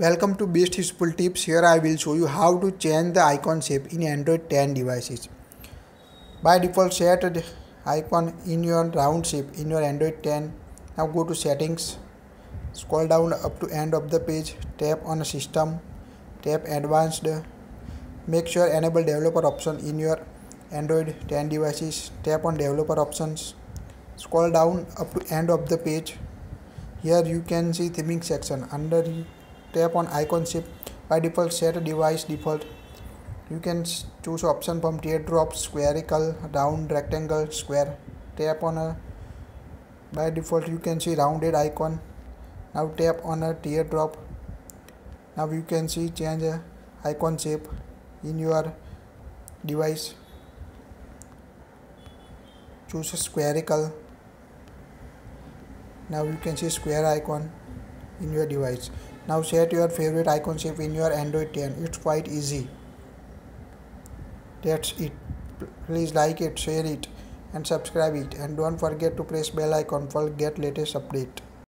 Welcome to Best Useful Tips. Here I will show you how to change the icon shape in Android 10 devices. By default set the icon in your round shape in your Android 10. Now go to settings. Scroll down up to end of the page. Tap on system. Tap advanced. Make sure enable developer option in your Android 10 devices. Tap on developer options. Scroll down up to end of the page. Here you can see theming section. Under tap on icon shape by default set device default. You can choose option from teardrop squircle round rectangle square. Tap on a by default you can see rounded icon. Now tap on a teardrop. Now you can see change icon shape in your device. Choose squircle. Now you can see square icon in your device now set your favorite icon shape in your Android 10. It's quite easy. That's it. Please like it, share it and subscribe it and don't forget to press bell icon for get latest update.